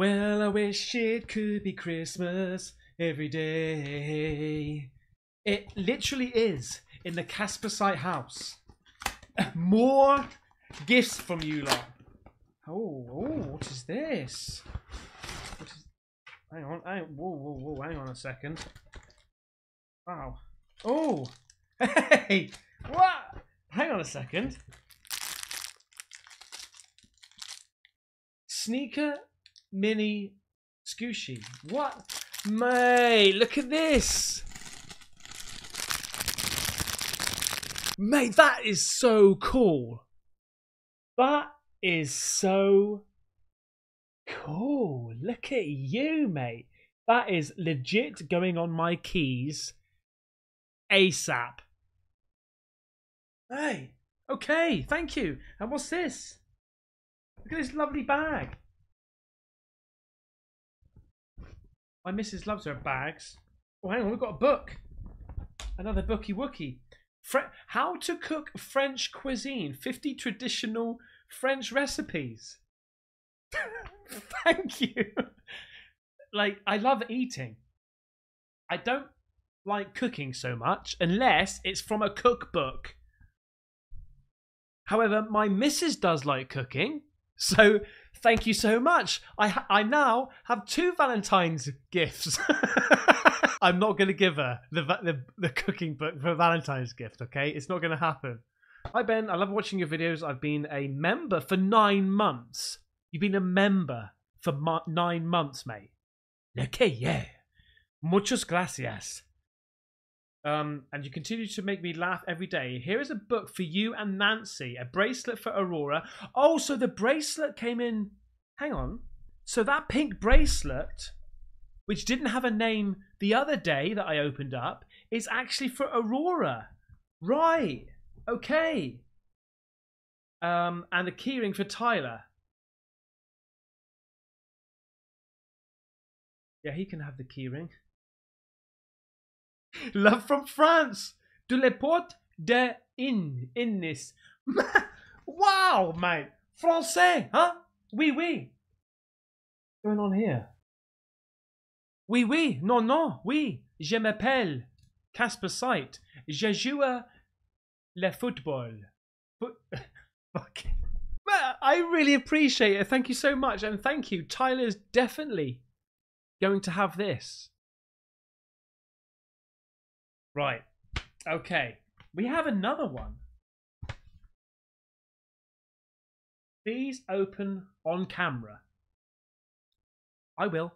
Well, I wish it could be Christmas every day. It literally is in the Caspersight house. More gifts from you lot. Oh, oh, what is this? What is... Hang on, hang, whoa, whoa, whoa, hang on a second. Wow. Oh, hey, what? Hang on a second. Sneaker mini scooshy. What? Mate, look at this. Mate, that is so cool. That is so cool. Look at you, mate. That is legit going on my keys ASAP. Hey, okay, thank you. And what's this? Look at this lovely bag. My missus loves her bags. Oh, hang on, we've got a book. Another bookie wookie. Fre- How to cook French cuisine. 50 traditional French recipes. Thank you. Like, I love eating. I don't like cooking so much unless it's from a cookbook. However, my missus does like cooking. So thank you so much. I I now have two Valentine's gifts. I'm not going to give her the, the the cooking book for Valentine's gift. Okay, it's not going to happen. Hi Ben, I love watching your videos. I've been a member for nine months. You've been a member for nine months, mate. Okay, yeah. Muchas gracias. Um, and you continue to make me laugh every day. Here is a book for you and Nancy, a bracelet for Aurora. Oh, so the bracelet came in. Hang on. So that pink bracelet, which didn't have a name the other day that I opened up, is actually for Aurora. Right. Okay. Um, and the keyring for Tyler. Yeah, he can have the keyring. Love from France. De la porte de in Innis. wow, mate. Français, huh? Oui, oui. What's going on here? Oui, oui. Non, non. Oui. Je m'appelle Casper Sight. Je joue le football. Foot- Fuck. I really appreciate it. Thank you so much. And thank you. Tyler's definitely going to have this. Right. Okay. We have another one. Please open on camera. I will.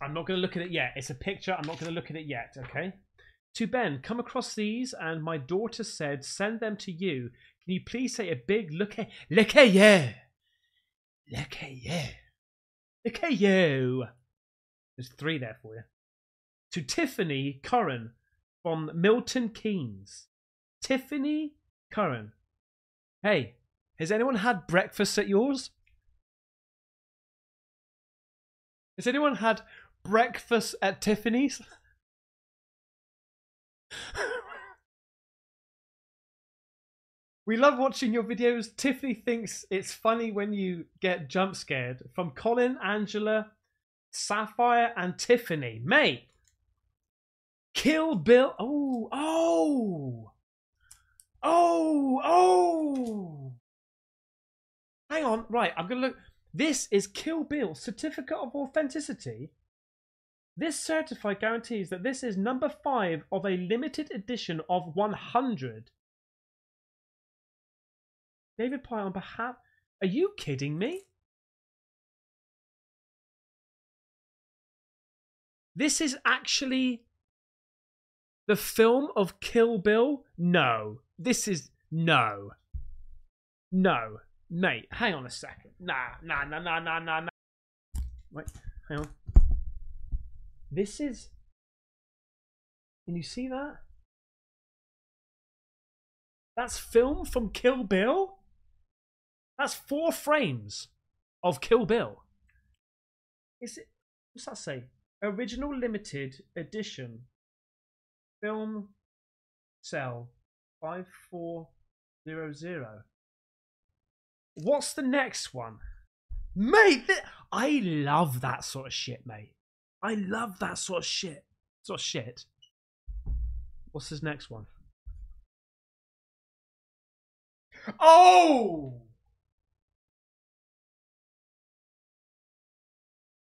I'm not going to look at it yet. It's a picture. I'm not going to look at it yet. Okay. To Ben, come across these, and my daughter said send them to you. Can you please say a big look at look at you, look at you, look at you. There's three there for you to Tiffany Curran from Milton Keynes. Tiffany Curran. Hey, has anyone had breakfast at yours? Has anyone had breakfast at Tiffany's? we love watching your videos. Tiffany thinks it's funny when you get jump scared. From Colin, Angela, Sapphire, and Tiffany. Mate, Kill Bill. Oh, oh, oh, oh. Hang on. Right, I'm going to look. This is Kill Bill Certificate of Authenticity. This certified guarantees that this is number five of a limited edition of 100. David Pye on behalf. Are you kidding me? This is actually the film of Kill Bill? No. This is no. No. Mate, hang on a second. Nah, nah, nah, nah, nah, nah, nah. Wait, hang on. This is. Can you see that? That's film from Kill Bill? That's four frames of Kill Bill. Is it. What's that say? Original limited edition film cell 5400. What's the next one? Mate, th- I love that sort of shit, mate. I love that sort of shit. Sort of shit. What's his next one? Oh!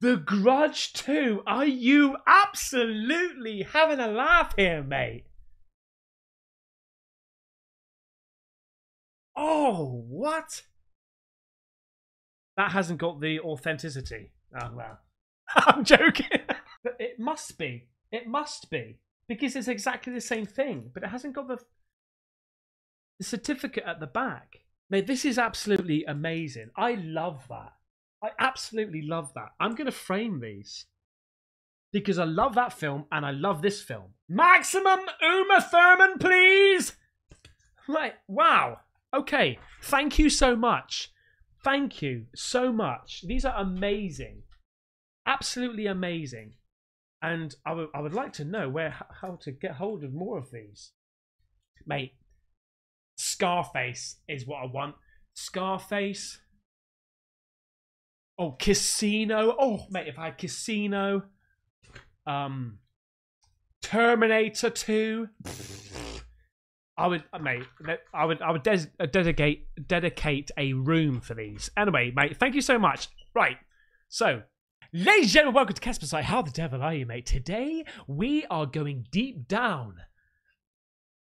The Grudge 2. Are you absolutely having a laugh here, mate? Oh, what? That hasn't got the authenticity. Oh, well. I'm joking. but it must be. It must be. Because it's exactly the same thing, but it hasn't got the, the certificate at the back. Mate, this is absolutely amazing. I love that. I absolutely love that. I'm going to frame these because I love that film and I love this film. Maximum Uma Thurman, please. Like, wow. Okay, thank you so much. Thank you so much. These are amazing, absolutely amazing, and I would I would like to know where how to get hold of more of these, mate. Scarface is what I want. Scarface. Oh, Casino. Oh, mate, if I had Casino. Um, Terminator 2. I would, uh, mate. I would, I would des- uh, dedicate dedicate a room for these. Anyway, mate, thank you so much. Right, so, ladies and gentlemen, welcome to Caspersight. How the devil are you, mate? Today we are going deep down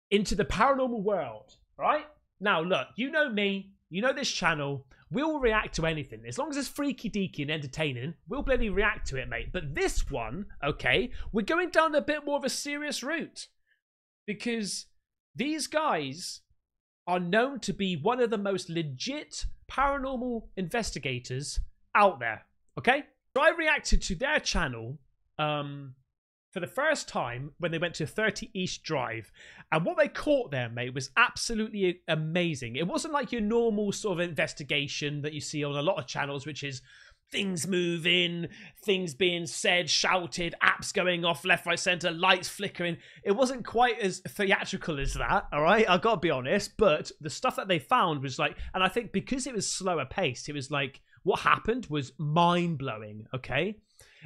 into the paranormal world. Right now, look, you know me, you know this channel. We'll react to anything. As long as it's freaky deaky and entertaining, we'll bloody react to it, mate. But this one, okay, we're going down a bit more of a serious route. Because these guys are known to be one of the most legit paranormal investigators out there. Okay? So I reacted to their channel um, for the first time when they went to 30 East Drive. And what they caught there, mate, was absolutely amazing. It wasn't like your normal sort of investigation that you see on a lot of channels, which is things moving, things being said, shouted, apps going off left, right, center, lights flickering. It wasn't quite as theatrical as that, all right? I gotta be honest. But the stuff that they found was like, and I think because it was slower paced, it was like, what happened was mind blowing, okay?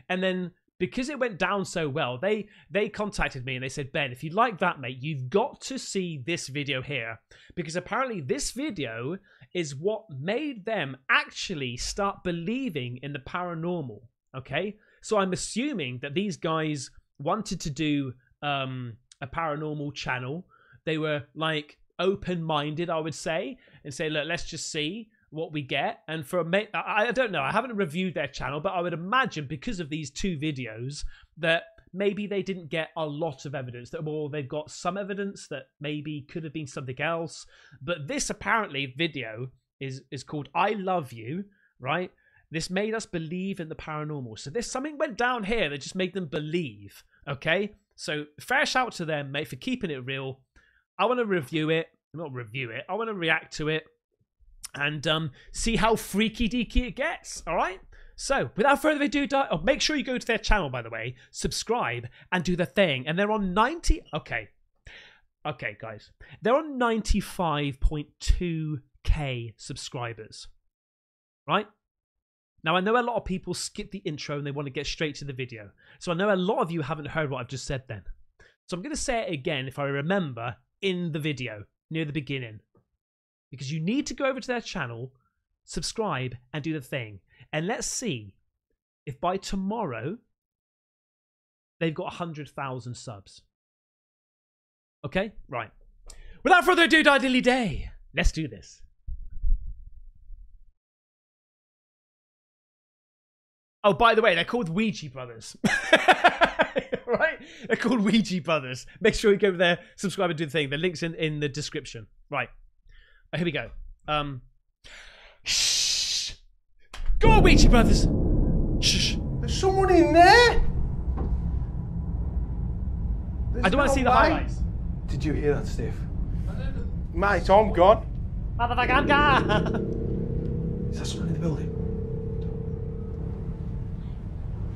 And then because it went down so well, they they contacted me and they said, Ben, if you like that, mate, you've got to see this video here because apparently this video is what made them actually start believing in the paranormal. Okay, so I'm assuming that these guys wanted to do um, a paranormal channel. They were like open minded, I would say, and say, look, let's just see what we get. And for a mate, I, don't know, I haven't reviewed their channel, but I would imagine because of these two videos that maybe they didn't get a lot of evidence that well they've got some evidence that maybe could have been something else. But this apparently video is is called i love you right? This made us believe in the paranormal. So this something went down here that just made them believe okay? So fair shout to them mate for keeping it real. I want to review it not review it i want to react to it and um, see how freaky deaky it gets. All right. So, without further ado, oh, make sure you go to their channel, by the way, subscribe, and do the thing. And they're on 90. Okay. Okay, guys. They're on 95.2k subscribers. Right? Now, I know a lot of people skip the intro and they want to get straight to the video. So, I know a lot of you haven't heard what I've just said then. So, I'm going to say it again if I remember in the video near the beginning because you need to go over to their channel, subscribe, and do the thing. And let's see if by tomorrow they've got 100,000 subs. Okay? Right. Without further ado, dilly day, let's do this. Oh, by the way, they're called Ouija Brothers. right? They're called Ouija Brothers. Make sure you go over there, subscribe, and do the thing. The link's in, in the description. Right. Here we go. Um. Shh. Go on, Ouija brothers. Shh. There's someone in there. There's I don't no want to see the highlights. Did you hear that, Steve? Mate, I'm gone. Motherfucker, I'm gone. Is that someone in the building?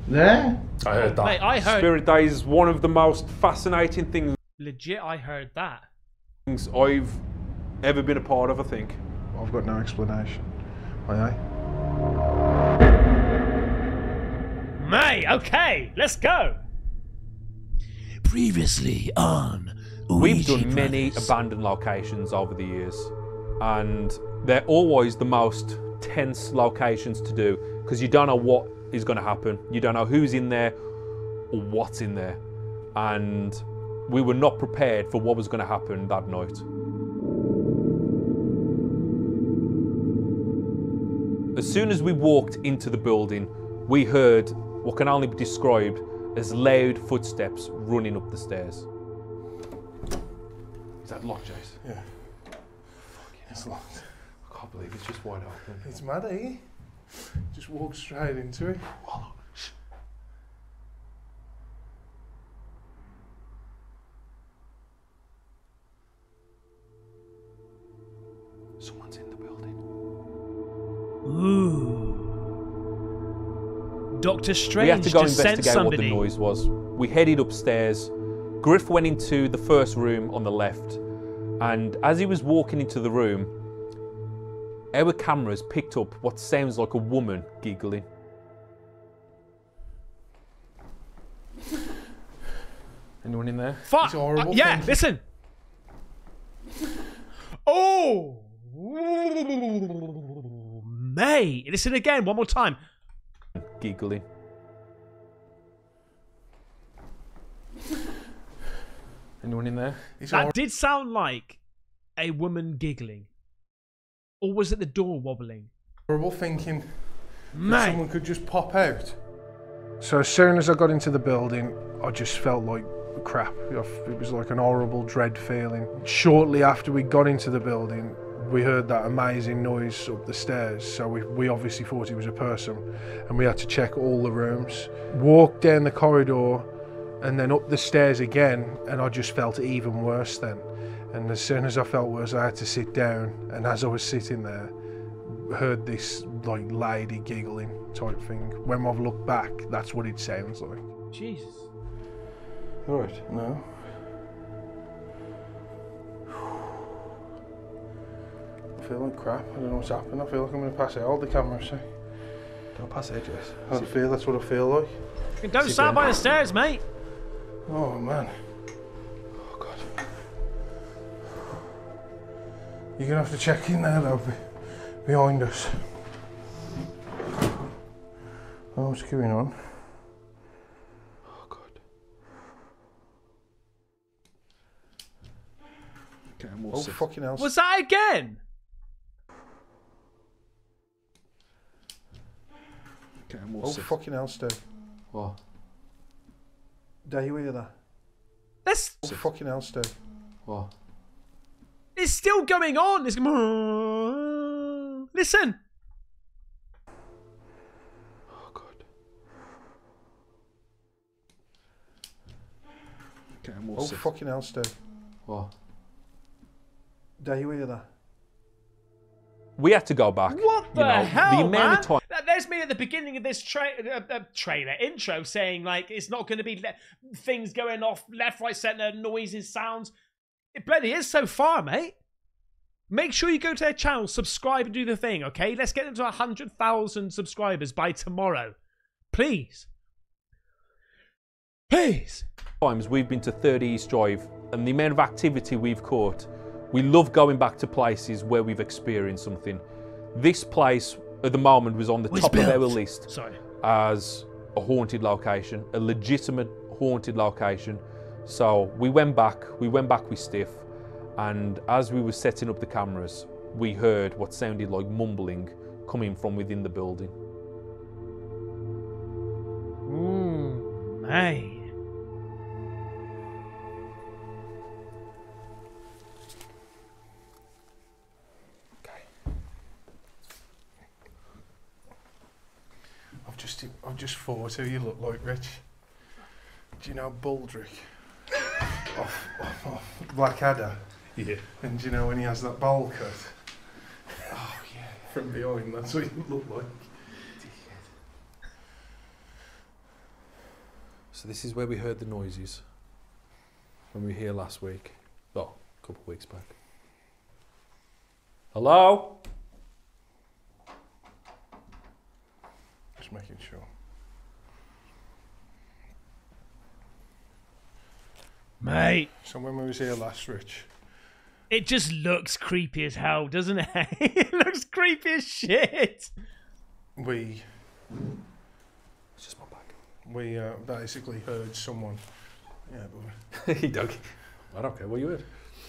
There? I heard that. Mate, I heard. Spirit Days is one of the most fascinating things. Legit, I heard that. Things I've ever been a part of, I think. I've got no explanation. Aye, aye. May, okay, let's go. Previously on. We've Ouija done many Brothers. abandoned locations over the years, and they're always the most tense locations to do because you don't know what is going to happen. You don't know who's in there or what's in there, and we were not prepared for what was going to happen that night. As soon as we walked into the building, we heard what can only be described as loud footsteps running up the stairs. Is that locked, Jace? Yeah. It's locked. I can't believe it's just wide open. It's mad, eh? Just walk straight into it. Someone's in the building. Ooh. Doctor Strange we had to go investigate what the noise was. We headed upstairs. Griff went into the first room on the left, and as he was walking into the room, our cameras picked up what sounds like a woman giggling. Anyone in there? Fuck. It's horrible Uh, yeah, thing. listen. Oh. Mate, listen again, one more time. Giggling. Anyone in there? That did sound like a woman giggling. Or was it the door wobbling? horrible thinking that Mate. someone could just pop out. So as soon as I got into the building, I just felt like crap. It was like an horrible dread feeling. Shortly after we got into the building, we heard that amazing noise up the stairs. So we, we obviously thought it was a person, and we had to check all the rooms. Walked down the corridor, and then up the stairs again, and I just felt even worse then. And as soon as I felt worse, I had to sit down. And as I was sitting there, heard this like lady giggling type thing. When I've looked back, that's what it sounds like. Jesus. All right, No. I feel like crap. I don't know what's happened. I feel like I'm going to pass out. Hold the camera, see. Don't pass it, Jess. I feel that's what I feel like. Don't stand by the stairs, mate. Oh man. Oh god. You're gonna have to check in there though, be- behind us. Oh, what's going on? Oh, God. Okay, I'm all Oh set. fucking hell. Was that again? Okay, I'm all Oh set. fucking hell, Stu. What? Dare you hear that? That's Oh fucking hell, Stu. What? it's still going on. It's listen. Oh, God. Okay, I'm all Oh set. fucking hell, Stu. What? Dare you hear that? We had to go back. What the you know, hell, The amount man? There's me at the beginning of this tra- uh, uh, trailer intro saying like it's not going to be le- things going off left, right, center, noises, sounds. It bloody is so far, mate. Make sure you go to their channel, subscribe, and do the thing. Okay, let's get them to hundred thousand subscribers by tomorrow, please. Please. times we've been to 30 East Drive and the amount of activity we've caught, we love going back to places where we've experienced something. This place at the moment was on the Was top of our list Sorry. as a haunted location, a legitimate haunted location. So we went back, we went back with Stiff, and as we were setting up the cameras, we heard what sounded like mumbling coming from within the building. Man. Just I've just thought who you look like, Rich. Do you know Baldrick? off, off, off Blackadder. Yeah. And do you know when he has that bowl cut? Oh yeah. From behind, that's what you look like. So this is where we heard the noises when we were here last week. Oh, a couple of weeks back. Hello? Making sure. Mate. So when we was here last, Rich. It just looks creepy as hell, doesn't it? it looks creepy as shit. We. It's just my back. We uh, basically heard someone. Yeah, but. he dug. I don't care what you heard.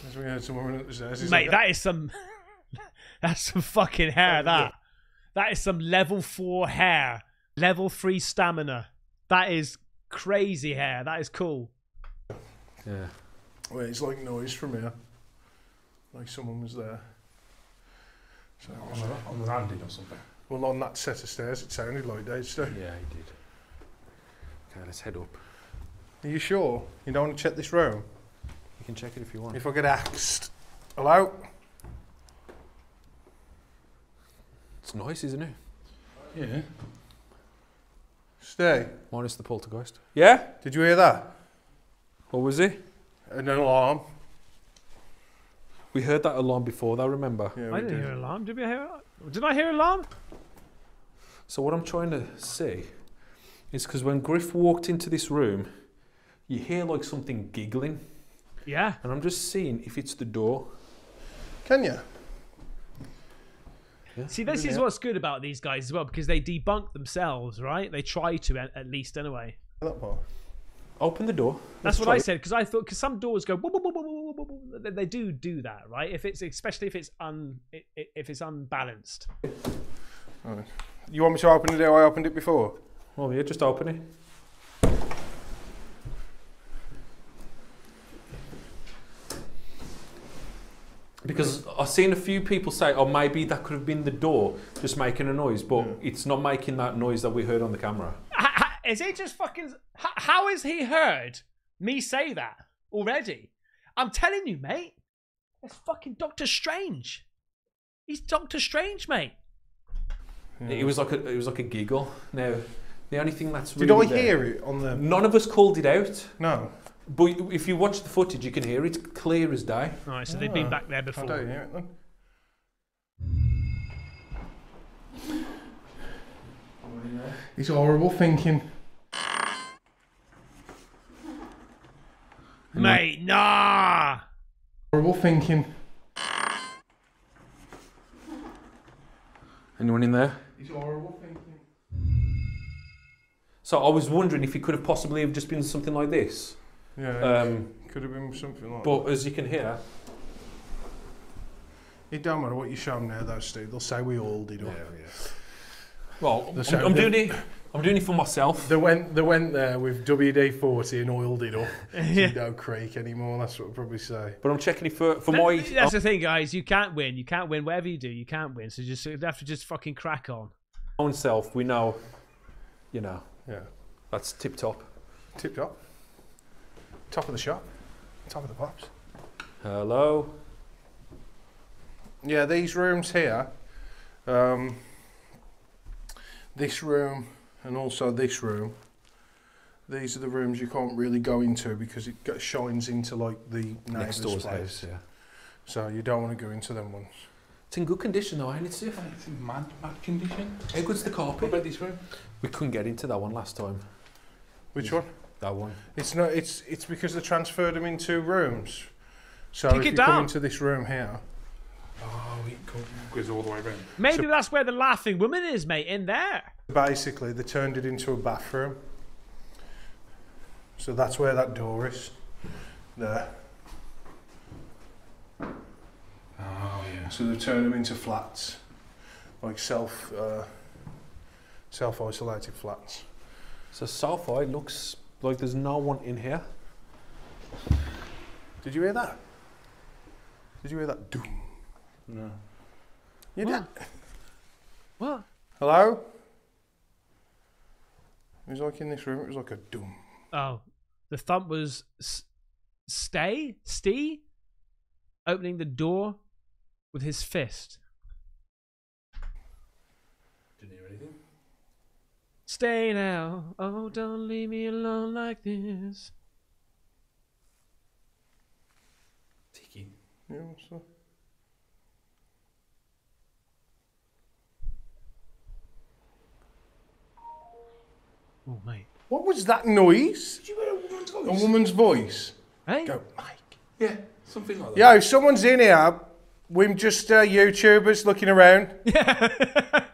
As we heard someone that was there. Mate, like, that is some. That's some fucking hair, that. That is some level four hair Level three stamina. That is crazy hair. That is cool. Yeah. Wait, it's like noise from here. Like someone was there. So, On the, on the landing or something. well, on that set of stairs, it sounded like Dave. So, Yeah, he did. Okay, let's head up. are you sure you don't want to check this room? You can check it if you want. If I get axed, hello? It's nice, isn't it? Yeah. Stay. Minus the poltergeist. Yeah? Did you hear that? What was it? An alarm. We heard that alarm before, though, remember? Yeah, I we didn't did. hear an alarm. Did we hear? Did I hear an alarm? So what I'm trying to say is because when Griff walked into this room, you hear like something giggling, Yeah. and I'm just seeing if it's the door. Can you? Yeah. See, this is what's good about these guys as well because they debunk themselves, right? They try to at, at least anyway. That part. Open the door. That's Let's what try I it. said because I thought because some doors go. They- They do do that, right? If it's especially if it's un i- i- if it's unbalanced. Alright. You want me to open it how I opened it before? Oh yeah, just open it. Because I've seen a few people say, oh, maybe that could have been the door just making a noise, but hmm. it's not making that noise that we heard on the camera. Ha- ha- Is he just fucking? How has he heard me say that already? I'm telling you, mate. It's fucking Doctor Strange. He's Doctor Strange, mate. It was like a, it was like a giggle. Now, the only thing that's Did really I there- hear it on the? None of us called it out, No, but if you watch the footage, you can hear it clear as day. All right, so they've been Ah, back there before. I before. don't hear it then. He's horrible thinking. Mate, nah. Horrible thinking. Anyone in there? He's horrible thinking. So I was wondering if it could have possibly have just been something like this. Yeah, Um, could have been something like but as you can hear, It don't matter what you show them now, though, Steve. They'll say we all did. Yeah, yeah. well, I'm, sound- I'm doing it. I'm doing it for myself. They went, they went there with WD forty and oiled it up. Yeah. You don't creak anymore. That's what I'd probably say. But I'm checking it for for That- my. That's the thing, guys. You can't win. You can't win. Whatever you do, you can't win. So just you have to just fucking crack on. own self, we know, you know, Yeah, that's tip top. tip top, top of the shop, top of the pops. Hello. Yeah, these rooms here, um, this room and also this room. These are the rooms you can't really go into because it go- shines into like the Next neighbour's door's place. house. Yeah. So you don't want to go into them ones. It's in good condition though, ain't it, Sif? It's in mad, mad condition. How good's the What carpet? about this room? We couldn't get into that one last time. Which one? That one. It's not. It's it's because they transferred them into rooms. So Kick if it you down. come into this room here, Oh, it goes all the way around. Maybe that's where the laughing woman is, mate. In there. basically they turned it into a bathroom. So that's where that door is. There. Oh, yeah. So they turned them into flats, like self uh, self isolated flats. So so far looks like there's no one in here. Did you hear that? Did you hear that? Doom. No. You did. What? Hello. It was like in this room. It was like a doom. Oh, the thump was s- stay, stee, opening the door with his fist. Didn't hear anything. Stay now. Oh, don't leave me alone like this. Tiki. Yeah, what's that? Oh, mate. What was that noise? Did you hear a woman's voice? A woman's voice. Hey? Go, Mike. Yeah, something like that. Yo, someone's in here. We're just uh, YouTubers looking around. Yeah.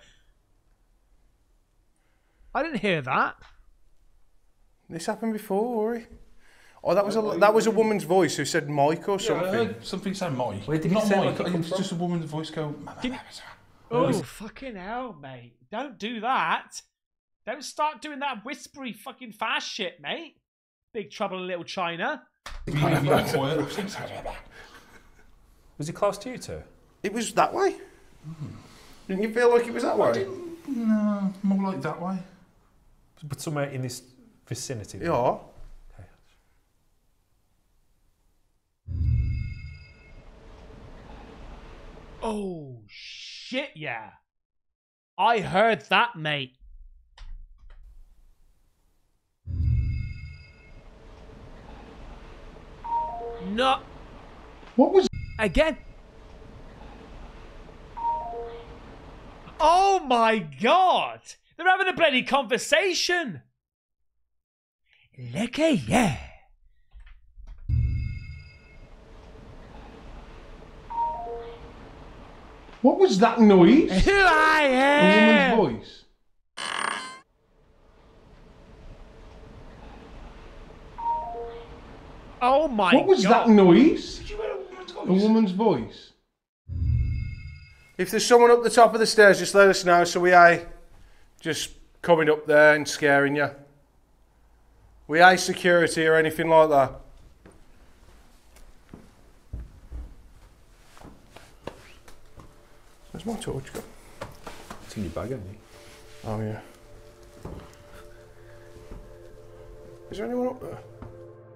I didn't hear that. This happened before, Ori. Oh, that was a that was a woman's voice who said Mike or Yeah, I something. heard something said Mike. Where did it Not sound Mike. like it come it's from? just a woman's voice go. Oh, fucking hell, mate. Don't do that. Don't start doing that whispery fucking fast shit, mate. Big trouble in Little China. Was it close to you two? It was that way. Hmm. Didn't you feel like it was that way? no, more like that way. But somewhere in this vicinity. Yeah. Oh, shit, yeah. I heard that, mate. No. What was? Again. Oh my god! They're having a bloody conversation! Look at yeah. What was that noise? Who I A am! woman's voice. Oh my god. What was god! that noise? Did you hear a woman's voice? A woman's voice. If there's someone up the top of the stairs, just let us know so we ain't just coming up there and scaring you. We ain't security or anything like that. Where's my torch gone? It's in your bag, ain't it? Oh yeah. Is there anyone up there?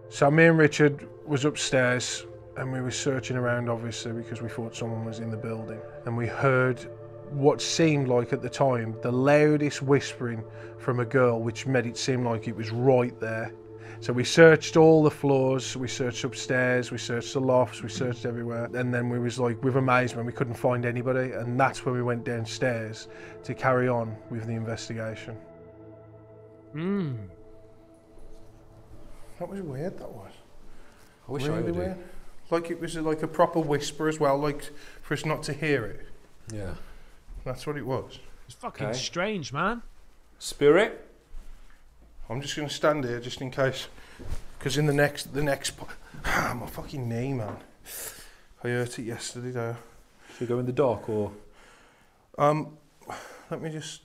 So me and Richard was upstairs and we were searching around obviously because we thought someone was in the building and we heard what seemed like at the time the loudest whispering from a girl which made it seem like it was right there. So we searched all the floors, we searched upstairs, we searched the lofts, we searched everywhere. And then we was like with amazement we couldn't find anybody and that's when we went downstairs to carry on with the investigation. Hmm. That was weird. That was I wish I really would. weird. Like it was like a proper whisper as well, like for us not to hear it. Yeah. That's what it was. It's fucking Okay. strange, man. Spirit. I'm just gonna stand here just in case, because in the next the next po- my fucking knee, man. I hurt it yesterday though. Should we go in the dark or? Um, let me just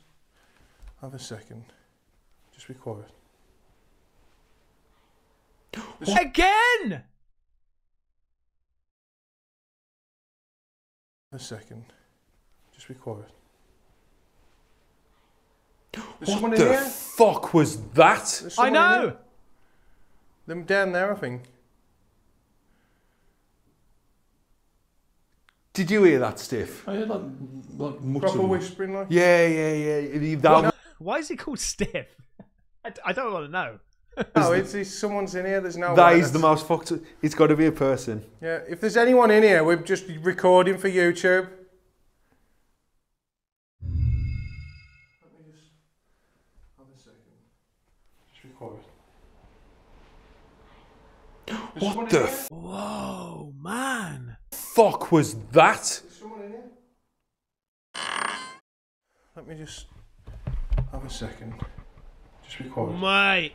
have a second. Just be quiet. Again! A second. Just be quiet. There's What the here. fuck was that? I know! Them down there, I think. Did you hear that, Stiff? I heard like, like much Proper of whispering, like. Yeah, yeah, yeah. That, Why is he called Stiff? I, I don't want to know. No, it's, it's someone's in here. There's no. that way. is the most fucked. It's got to be a person. Yeah, if there's anyone in here, we're just recording for YouTube. Have a second. Just record. There's What the f- Whoa, man. fuck was that? There's someone in here. Let me just have a second. Just record. Mate.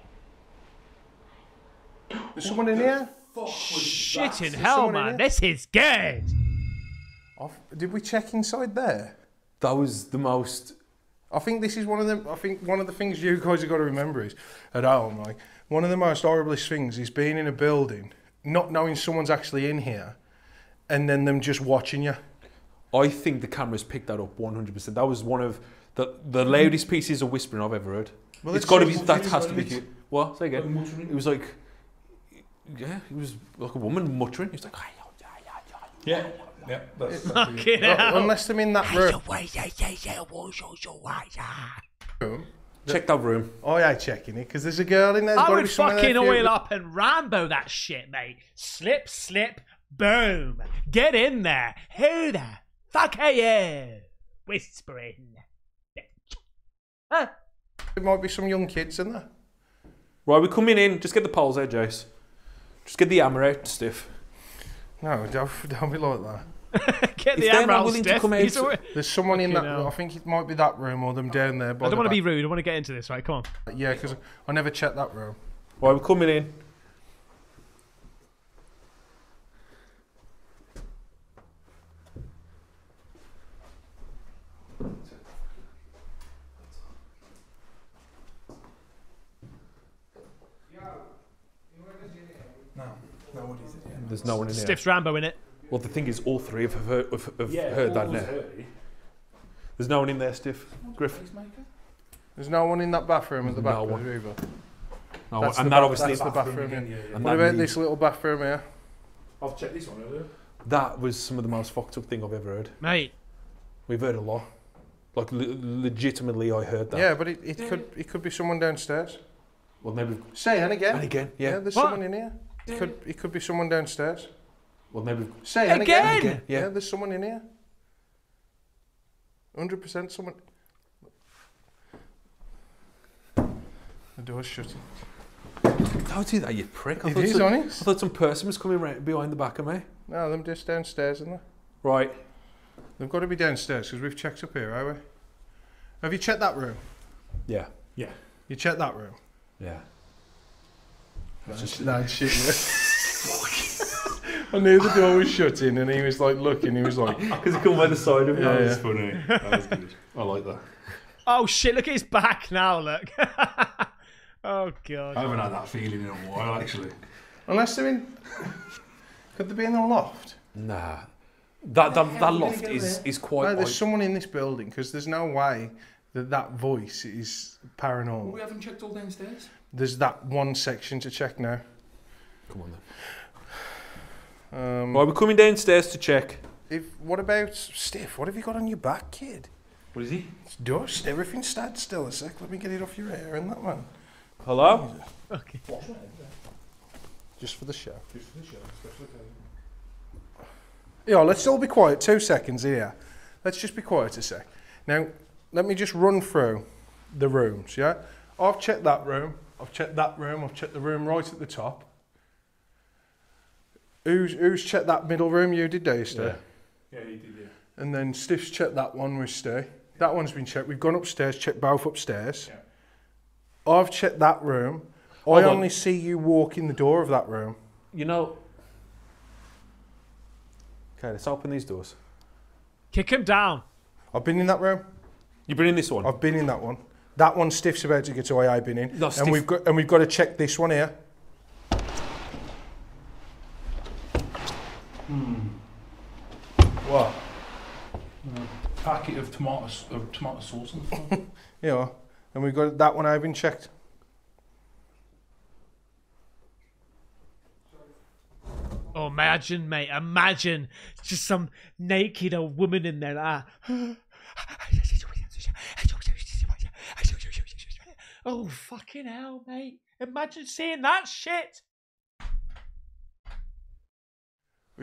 There's someone in here. Shit in There's hell, someone in man. This is good. Off- Did we check inside there? That was the most. I think this is one of the. I think one of the things you guys have got to remember is at home, like one of the most horriblest things is being in a building, not knowing someone's actually in here, and then them just watching you. I think the cameras picked that up 100%. That was one of the the loudest pieces of whispering I've ever heard. Well, it's it's got to be. That has to to be. be- cute. What? Say again. muttering. It was like. Yeah, it was like a woman muttering. It was like. Yeah, yeah, that's Fucking Well, unless I'm in that room. Check that room. Oh yeah, checking it because there's a girl in there. I would fucking there for you. oil up and Rambo that shit, mate. Slip, slip, boom. Get in there. Who the fuck are you? Whispering. Huh? There might be some young kids in there. Right, we're coming in. Just get the poles out, Jace. Just get the hammer out, stiff. No, don't, don't be like that. Get the If they're not out, willing to come out- He's There's someone in that. Fucking hell. I think it might be that room or them down there. by I don't the want to be rude. I want to get into this, right? Come on. Yeah, because I never checked that room. Right, we're coming in. No, no, what is it? There's no one in here. Stiff's Rambo in it. Well, the thing is, all three have heard, have, have heard that now. There's no one in there, Stiff. Griff. There's no one in that bathroom at the back No there one. either. No, That's and the that ba- obviously that's the bathroom. again, yeah. yeah, yeah. What that, about this little bathroom here? I've checked this one earlier. that was some of the most fucked up thing I've ever heard. Mate, We've heard a lot. Like le- legitimately, I heard that. Yeah, but it, it could it could be someone downstairs. Well, maybe. Say and again. And again, Yeah, yeah. there's What? someone in here. It could it could be someone downstairs. Well, maybe. Say and again. Again? Yeah. Yeah. there's someone in here. Hundred percent someone. The door's shut. Don't do that, you prick. I It thought, is some, I thought some person was coming right behind the back of me. No, them just downstairs, isn't they? Right. They've got to be downstairs because we've checked up here, have we? Have you checked that room? Yeah. Yeah. You checked that room? Yeah. That's no, shit. I knew the door was shutting and he was like looking, he was like, Because he come by the side of me. Yeah, That was yeah. funny. That was good. I like that. oh shit! Look at his back now. Look. oh god. I haven't had that feeling in a while, actually. unless they're in. Could they be in the loft? Nah. That, that, that hell are we loft gonna is, there? is quite. No, there's I- someone in this building because there's no way that that voice is paranormal. We haven't checked all downstairs. There's that one section to check now. Come on then. Um, Right, we're coming downstairs to check. if what about Stiff? What have you got on your back, kid? What is he? It's dust. Everything's stood still a sec. Let me get it off your hair and that one. Hello? Okay. Just for the show. Just for the show, special occasion. Yeah, let's all be quiet. Two seconds here. Let's just be quiet a sec. Now, let me just run through the rooms. Yeah, I've checked that room. I've checked that room. I've checked the room right at the top. Who's who's checked that middle room? You did, Dave, Stay. Yeah, he did, yeah. And then Stiff's checked that one with Stay. That one's been checked. We've gone upstairs, checked both upstairs. Yeah. I've checked that room. I on. only see you walk in the door of that room. You know. Okay, let's open these doors. Kick him down. I've been in that room. You've been in this one? I've been in that one. That one Stiff's about to get away. I've been in, No, and Stiff- we've got and we've got to check this one here. What? Packet of tomato, of tomato sauce on the floor. Yeah, and we've got that one. I've been checked. Oh, imagine, mate. Imagine just some naked old woman in there. Ah. Like that. Oh, fucking hell, mate. Imagine seeing that shit.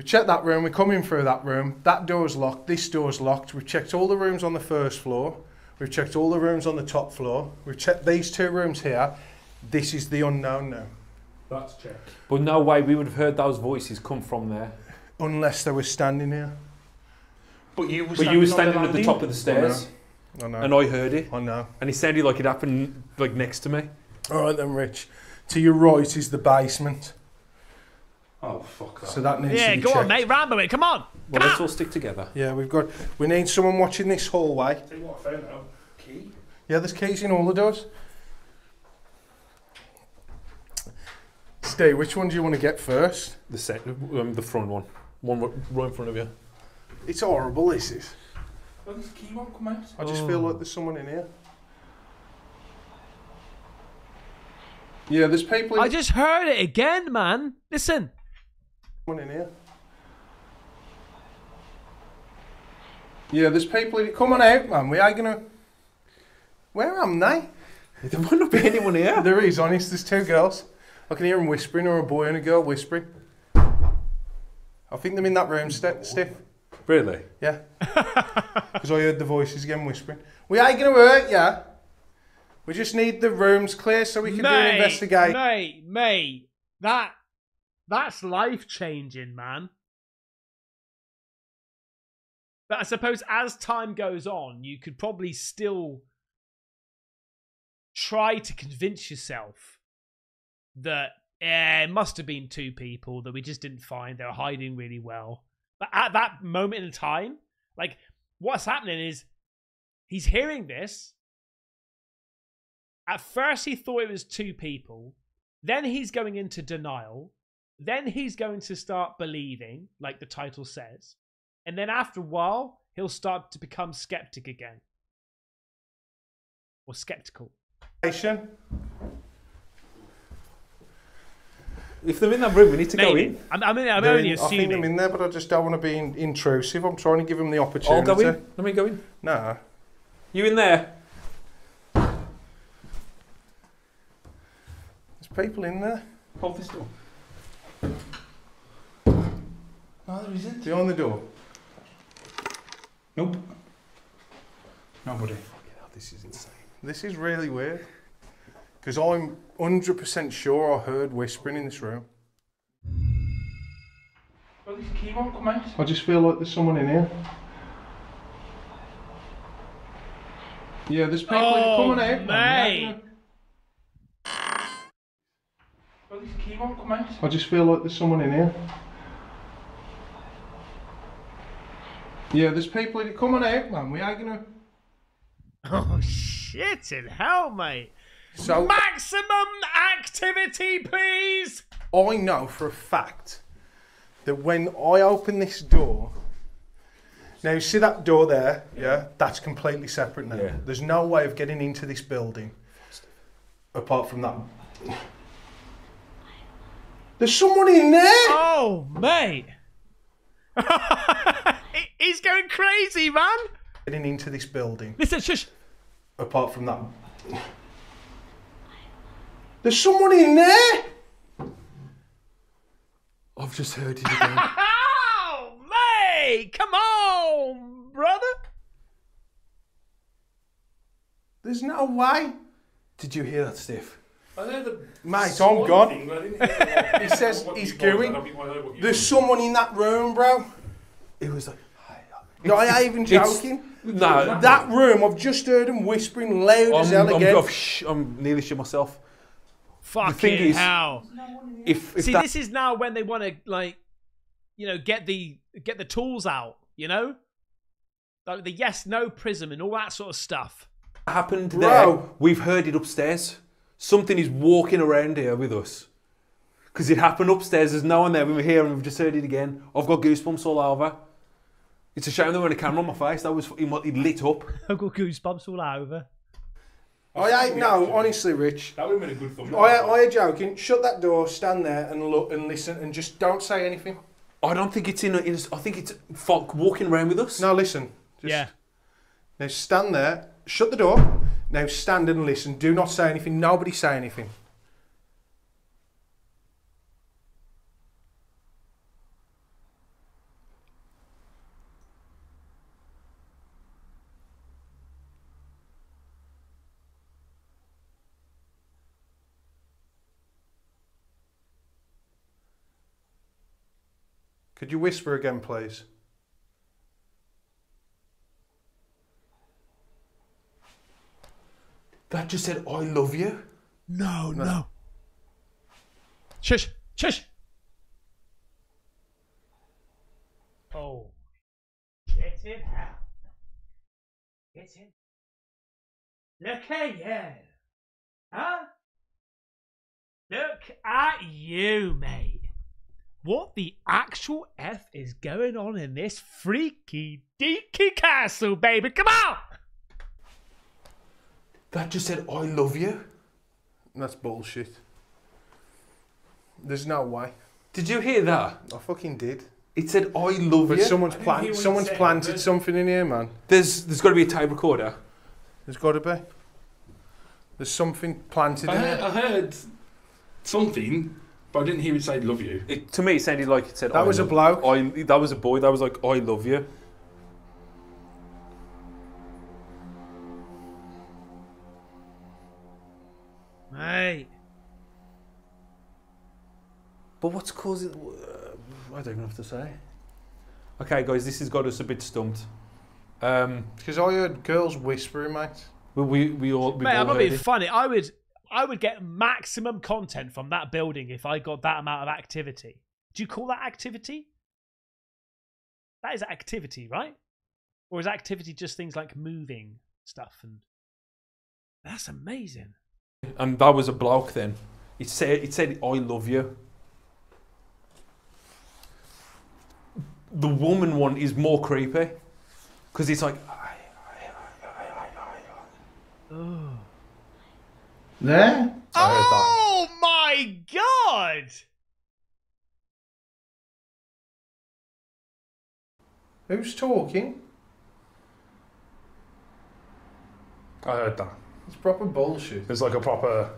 We've checked that room. we come in through that room. That door's locked. This door's locked. We've checked all the rooms on the first floor. We've checked all the rooms on the top floor. We've checked these two rooms here. This is the unknown now. That's checked. But no way we would have heard those voices come from there. Unless they were standing here. But you were But you were on standing at the top of the stairs, I know. and I heard it, I know. and it sounded like it happened like next to me. All right then, Rich. To your right is the basement. Oh, fuck that. So that needs Yeah, to be go checked. on, mate. Rambo it. Come on. Well, Come let's on. all stick together. Yeah, we've got. We need someone watching this hallway. Tell you what I found out. Key? Yeah, there's keys in all the doors. Steve, which one do you want to get first? The set, um, the front one, one right in front of you. It's horrible, this is. Oh, this key won't come out. I just feel Oh. like there's someone in here. Yeah, there's people in, I just heard it again, man. Listen. Someone in here. Yeah, there's people in Come on out, man. We are gonna. Where am they? There might not be anyone here. There is, honest. There's two girls. I can hear them whispering, or a boy and a girl whispering. I think they're in that room, Sti- Stiff. Really? Yeah. Because I heard the voices again whispering. We ain't going to hurt ya. We just need the rooms clear so we can do an mate, investigation. Mate, mate. That That's life changing, man. But I suppose as time goes on, you could probably still try to convince yourself that eh, it must have been two people that we just didn't find. They were hiding really well. But at that moment in time, like what's happening is he's hearing this. At first, he thought it was two people. Then he's going into denial. Then he's going to start believing, like the title says. And then after a while, he'll start to become skeptic again. Or skeptical. If they're in that room, we need to go in. I'm, I'm, I'm They're only in- I think assuming. I'm in there, but I just don't want to be in, intrusive. I'm trying to give them the opportunity. I'll opportunity. go in. Let me go in. Nah. You in there? There's people in there. Hold this door. No, there isn't. Behind the door. Nope. Nobody. This is insane. This is really weird. Because I'm 100% sure I heard whispering in this room. Well, this key won't come out. I just feel like there's someone in here. Yeah, there's people Oh, coming out. man. Oh, mate. Well, this key won't come out. I just feel like there's someone in here. Yeah, there's people coming out, man. We are gonna. Oh, shit in hell, mate. So Maximum activity, please. I know for a fact that when I open this door, now you see that door there, yeah, that's completely separate now. Yeah. There's no way of getting into this building apart from that. There's someone in there. Oh, mate. He- He's going crazy, man. Getting into this building Listen, shush. apart from that. There's someone in there. I've just heard it again. Oh, mate. Come on, brother. There's no way. Did you hear that, Steve? I heard the Mate, I'm gone. thing, but I didn't hear He says he's you going. I don't think I heard what you There's someone in that room, bro. It was like. No, I ain't even joking. No, That room, I've just heard him whispering loud as hell I'm, again. I'm, sh- I'm nearly shit myself. Fucking thing is- hell. If, if See, that this is now when they want to like, you know, get the get the tools out. You know, like the yes no prism and all that sort of stuff. happened Bro. there, we've heard it upstairs. Something is walking around here with us. Because it happened upstairs, there's no one there. We were here and we've just heard it again. I've got goosebumps all over. It's a shame there weren't a camera on my face. That was it it lit up. I've got goosebumps all over. I ain't no, honestly, Rich. That would have been a good thumbnail. I, I ain't joking. Shut that door, stand there, and look and listen, and just don't say anything. I don't think it's in. A, in a, I think it's folk walking around with us. No, listen. Just, yeah. Now stand there. Shut the door. Now stand and listen. Do not say anything. Nobody say anything. Could you whisper again, please? That just said, "I love you." No, no. Shush, shush. Oh. Get in hell. Get in. Look at you. Huh? Look at you, mate. What the actual F is going on in this freaky deaky castle, baby? Come on! That just said, "I love you." That's bullshit. There's no way. Did you hear that? I fucking did. It said, "I love But you." someone's hear plant, you someone's said, planted but- something in here, man. There's there's got to be a tape recorder. There's got to be. There's something planted I in heard, here. I heard something, but I didn't hear it say "love you." It, to me, it sounded like it said. That "I was a love-" bloke. I that was a boy. That was like, "I love you." Mate. But what's causing? Uh, I don't even have to say. Okay, guys, this has got us a bit stumped. Um, Because I heard girls whispering, mate. we we, we all we've Mate, all I'm not being it. funny. I would, I would get maximum content from that building if I got that amount of activity. Do you call that activity? That is activity, right? Or is activity just things like moving stuff and? That's amazing. and that was a bloke. Then it said it said I love you. The woman one is more creepy because it's like oh. There? Oh my god! Who's talking? I heard that. It's proper bullshit. It's like a proper.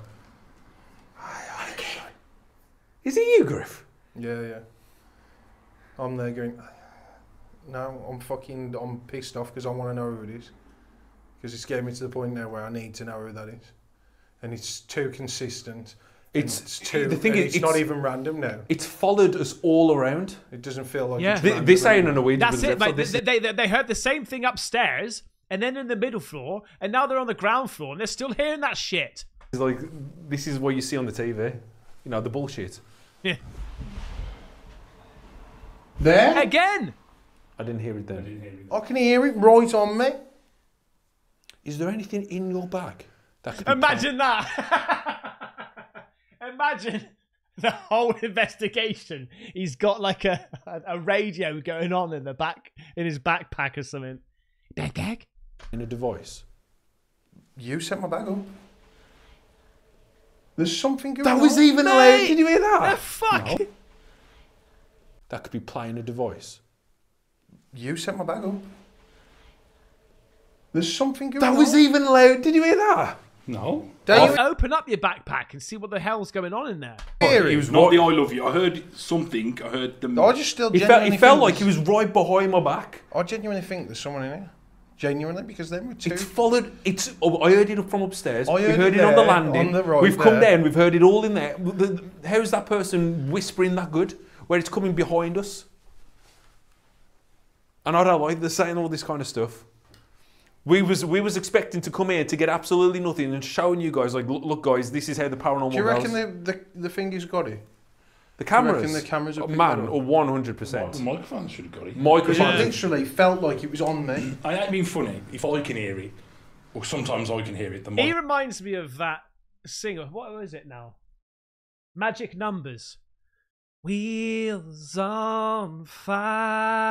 is it you, Griff? Yeah, yeah. I'm there going, no, I'm fucking, I'm pissed off because I want to know who it is. Because it's getting me to the point now where I need to know who that is. And it's too consistent. It's- it's too, the thing is, it's, not even random now. It's followed us all around. It doesn't feel like Yeah. it's Th- this ain't an anymore. Ouija That's it, mate. episode, They, they, they heard the same thing upstairs, and then in the middle floor, and now they're on the ground floor, and they're still hearing that shit. is like this is what you see on the TV. You know the bullshit. Yeah. There? Again. I didn't hear it then. I can hear it right on me. Is there anything in your bag? That could be Imagine that. Imagine the whole investigation. He's got like a, a, a radio going on in the back in his backpack or something. Bag gag. in a device. You set my bag up. There's something going That on. was even Mate! allowed. Did you hear The that? fuck. No. That could be playing a device. You set my bag up. There's something going That on. was even loud. Did you hear that? No. Don't you Open up your backpack and see what the hell's going on in there. hear It it? was not the I love you. I heard something. I heard the. I just still It felt, genuinely it felt like he was right behind my back. I genuinely think there's someone in here. Genuinely, because them were two. It's followed. It's. Oh, I heard it from upstairs. I we heard heard it it on the there, landing. on the right we've come there. down. We've heard it all in there. The- the- how's that person whispering that good? Where it's coming behind us. And I don't like they're saying all this kind of stuff. We was we was expecting to come here to get absolutely nothing and showing you guys like look, look guys this is how the paranormal Do you reckon goes. the, the, the finger's got it? the you cameras reckon the cameras have Oh, picked man or one hundred percent. The percent microphone should have got it. Because microphone it literally felt like it was on me. I ain't being funny. If I can hear it, or sometimes I can hear it. The He reminds me of that singer. What is it now? Magic Numbers. Wheels on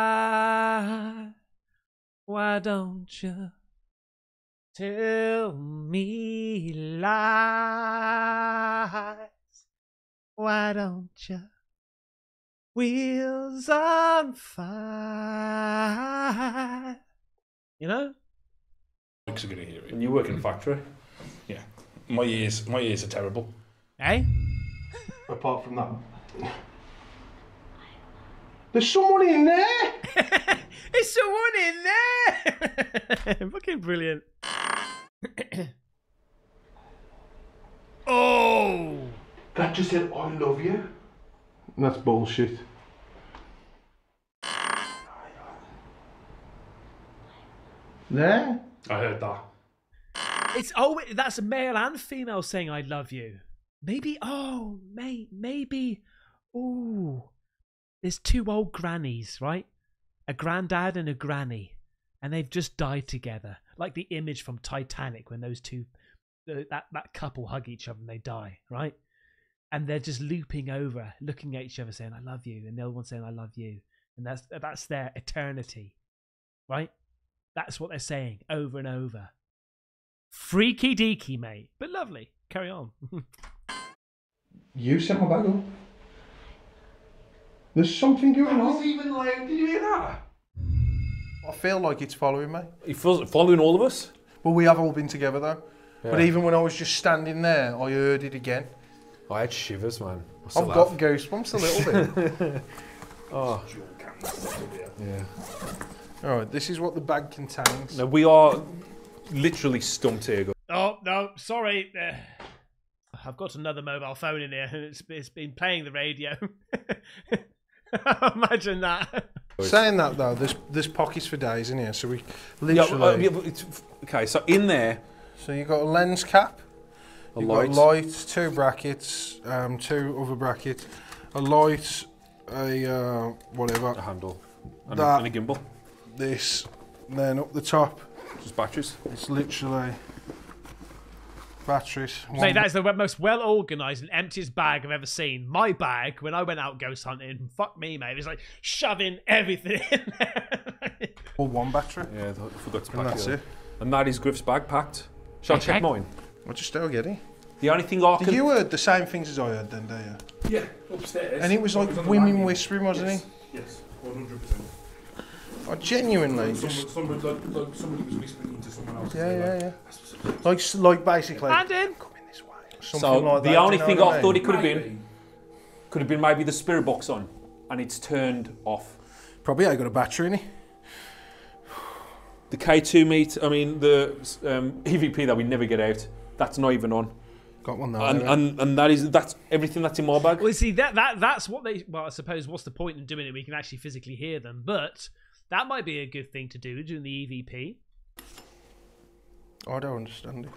fire. Why don't you tell me lies? Why don't you? Wheels on fire. You know? Mics are gonna hear it. and you work in a factory Yeah. My ears. My ears are terrible. Eh? Apart from that. There's someone in there! It's someone in there! Fucking brilliant. Oh! That just said, I love you. That's bullshit. There? I heard that. It's oh, that's a male and female saying "I love you." Maybe oh, may maybe oh, there's two old grannies, right? A granddad and a granny, and they've just died together, like the image from Titanic when those two, uh, that that couple hug each other and they die, right? And they're just looping over, looking at each other, saying "I love you," and the other one saying "I love you," and that's that's their eternity, right? That's what they're saying over and over. Freaky deaky, mate. But lovely. Carry on. You sent my bag up. There's something going on. even loud. Did you hear that? I feel like it's following me. He feels following all of us. Well, we have all been together though. But even when I was just standing there, I heard it again. I had shivers, man. I I've still got have. goosebumps a little bit. Oh, yeah. Alright, this is what the bag contains. no, we are literally stumped here. guys. Oh, no. Sorry. Uh, I've got another mobile phone in here, and it's it's been playing the radio. Imagine that. Saying that though, there's there's pockets for days in here, so we Yeah, literally. uh, yeah, but okay, so in there, So you've got a lens cap, a you've light. got light, two brackets, um, two other brackets, a light, a uh, whatever, a handle, and, That- a, and a gimbal, this, then up the top, just batteries. it's literally batteries. Mate, that is the most well organised and emptiest bag I've ever seen. My bag, when I went out ghost hunting, fuck me, mate, it was like shoving everything in there. or one battery, Yeah, I forgot to and pack that's it. it. And that is Griff's bag packed. Shall I check mine? What you still getting? The only thing I Did can. you heard the same things as I heard then, do you? Yeah, upstairs. And it was like on women whispering, wasn't yes. Yes, 100%. He? I genuinely Like, just. somebody, somebody, like, like somebody was whispering into someone else. Yeah, yeah, yeah. Like, like basically. and in. Coming this way. Something So like the that, only do you know thing what I mean? thought it could have been could have been maybe the spirit box on, and it's turned off. Probably I got a battery in it. The K2 meet, I mean the um, EVP that we never get out, that's not even on, Got one there. and, and and that is that's everything that's in my bag. Well, see that that that's what they. Well, I suppose what's the point in doing it? We can actually physically hear them, but that might be a good thing to do during the EVP. I don't understand it.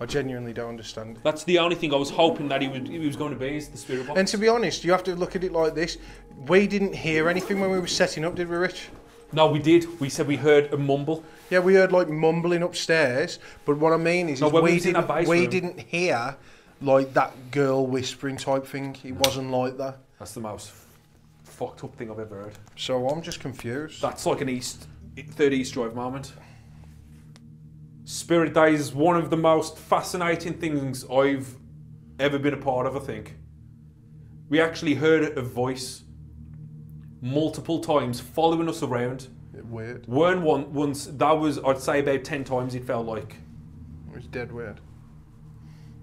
I genuinely don't understand it. That's the only thing I was hoping that he was he was going to be is the spirit box. And to be honest, you have to look at it like this. We didn't hear anything when we were setting up, did we, Rich? no, we did. We said we heard a mumble. Yeah, we heard like mumbling upstairs. But what I mean is, No, is we we didn't we room. didn't hear like that girl whispering type thing. It wasn't like that. That's the most fucked up thing I've ever heard. So I'm just confused. That's like an East 30 East Drive moment. Spirit Day is one of the most fascinating things I've ever been a part of. I think we actually heard a voice multiple times following us around. Weird. Weren't one once. That was I'd say about ten times. It felt like. It was dead weird.